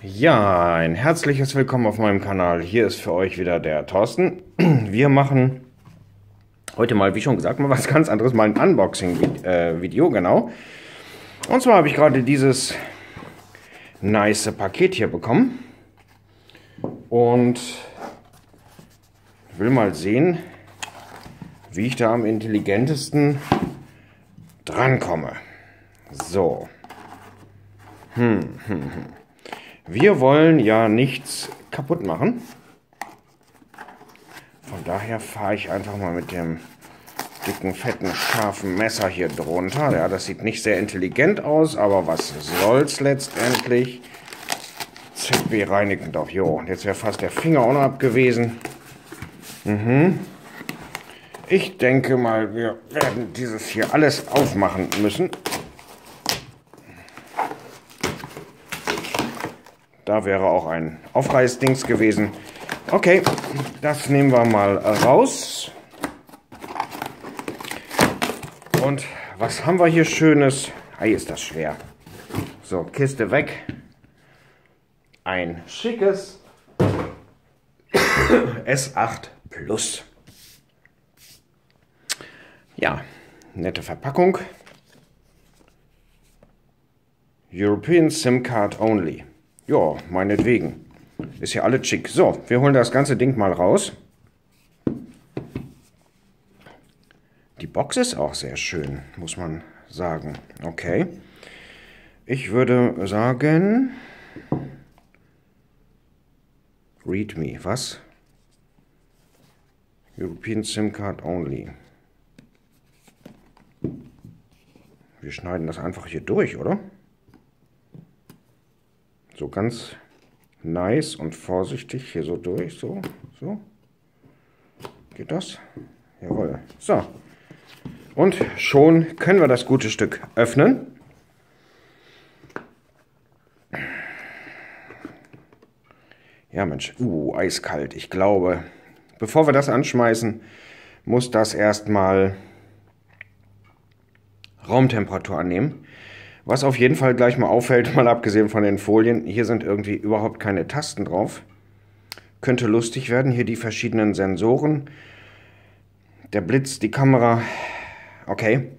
Ja, ein herzliches Willkommen auf meinem Kanal. Hier ist für euch wieder der Thorsten. Wir machen heute mal, wie schon gesagt, mal was ganz anderes, mal ein Unboxing-Video, äh, genau. Und zwar habe ich gerade dieses nice Paket hier bekommen. Und will mal sehen, wie ich da am intelligentesten drankomme. So. Hm, hm, hm. Wir wollen ja nichts kaputt machen. Von daher fahre ich einfach mal mit dem dicken, fetten, scharfen Messer hier drunter. Ja, das sieht nicht sehr intelligent aus, aber was soll's letztendlich? ZB reinigend doch. Jo, jetzt wäre fast der Finger auch noch ab gewesen. Mhm. Ich denke mal, wir werden dieses hier alles aufmachen müssen. Da wäre auch ein Aufreißdings gewesen. Okay, das nehmen wir mal raus. Und was haben wir hier Schönes? Ei, ist das schwer. So, Kiste weg. Ein schickes S8 Plus. Ja, nette Verpackung. European SIM Card Only. Ja, meinetwegen. Ist ja alles schick. So, wir holen das ganze Ding mal raus. Die Box ist auch sehr schön, muss man sagen. Okay. Ich würde sagen... Read me. Was? European SIM Card only. Wir schneiden das einfach hier durch, oder? So ganz nice und vorsichtig hier so durch. So, so. Geht das? Jawohl. So. Und schon können wir das gute Stück öffnen. Ja, Mensch. Uh, eiskalt. Ich glaube, bevor wir das anschmeißen, muss das erstmal Raumtemperatur annehmen. Was auf jeden Fall gleich mal auffällt, mal abgesehen von den Folien, hier sind irgendwie überhaupt keine Tasten drauf. Könnte lustig werden, hier die verschiedenen Sensoren. Der Blitz, die Kamera. Okay,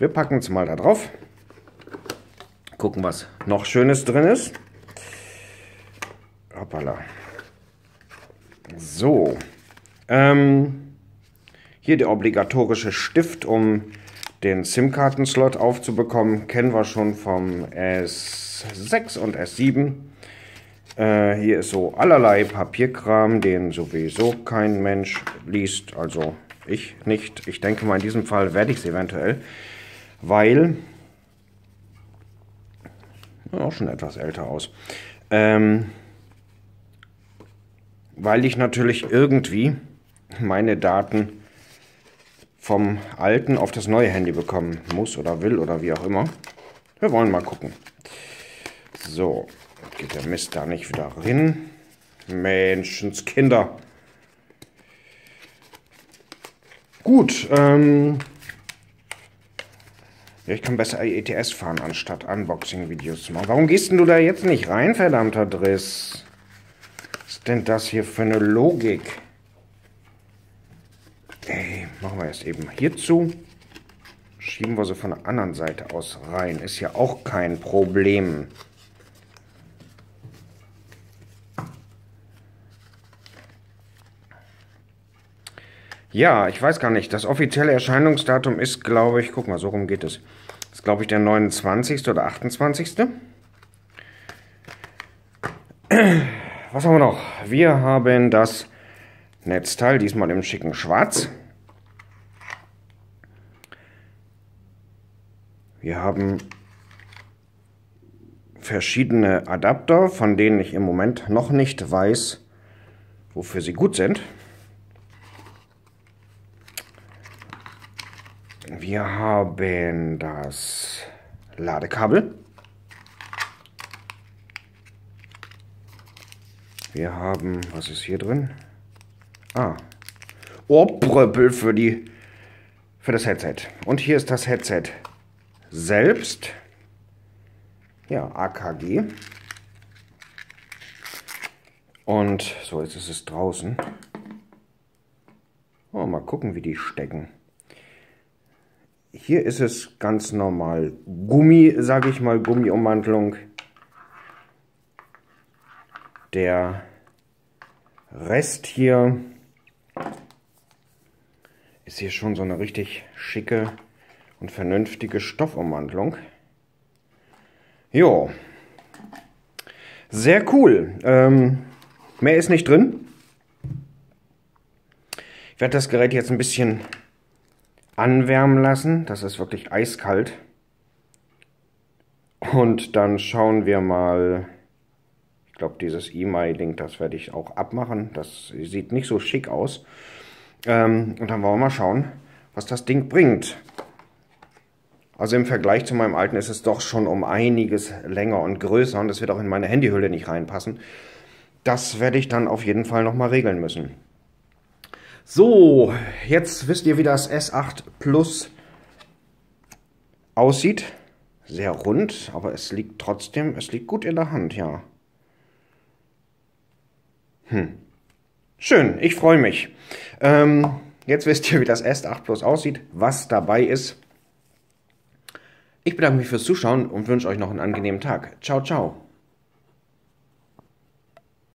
wir packen es mal da drauf. Gucken, was noch Schönes drin ist. Hoppala. So. Ähm, hier der obligatorische Stift, um den SIM-Karten-Slot aufzubekommen, kennen wir schon vom S6 und S7. Äh, hier ist so allerlei Papierkram, den sowieso kein Mensch liest, also ich nicht. Ich denke mal, in diesem Fall werde ich es eventuell, weil... Auch schon etwas älter aus. Ähm, weil ich natürlich irgendwie meine Daten vom alten auf das neue Handy bekommen muss oder will oder wie auch immer. Wir wollen mal gucken. So, geht der Mist da nicht wieder rein. Menschenskinder. Gut, ähm... Ja, ich kann besser ETS fahren, anstatt Unboxing-Videos zu machen. Warum gehst denn du da jetzt nicht rein, verdammter Driss? Was ist denn das hier für eine Logik? Ey, machen wir erst eben hierzu. Schieben wir sie von der anderen Seite aus rein. Ist ja auch kein Problem. Ja, ich weiß gar nicht. Das offizielle Erscheinungsdatum ist, glaube ich, guck mal, so rum geht es. Ist, glaube ich, der 29. oder 28. Was haben wir noch? Wir haben das Netzteil, diesmal im schicken Schwarz. Wir haben verschiedene Adapter, von denen ich im Moment noch nicht weiß, wofür sie gut sind. Wir haben das Ladekabel. Wir haben, was ist hier drin? Ah, Ohrbröppel für die für das Headset. Und hier ist das Headset selbst. Ja, AKG. Und so, ist es draußen. Oh, mal gucken, wie die stecken. Hier ist es ganz normal Gummi, sage ich mal, Gummiummantelung. Der Rest hier ist hier schon so eine richtig schicke und vernünftige Stoffummantelung. Jo, sehr cool. Ähm, mehr ist nicht drin. Ich werde das Gerät jetzt ein bisschen anwärmen lassen. Das ist wirklich eiskalt. Und dann schauen wir mal, ich glaube dieses E-Mail-Ding, das werde ich auch abmachen. Das sieht nicht so schick aus. Ähm, und dann wollen wir mal schauen, was das Ding bringt. Also im Vergleich zu meinem alten ist es doch schon um einiges länger und größer und das wird auch in meine Handyhülle nicht reinpassen. Das werde ich dann auf jeden Fall nochmal regeln müssen. So, jetzt wisst ihr, wie das S8 Plus aussieht. Sehr rund, aber es liegt trotzdem, es liegt gut in der Hand, ja. Hm. Schön, ich freue mich. Ähm, jetzt wisst ihr, wie das S8 Plus aussieht, was dabei ist. Ich bedanke mich fürs Zuschauen und wünsche euch noch einen angenehmen Tag. Ciao, ciao.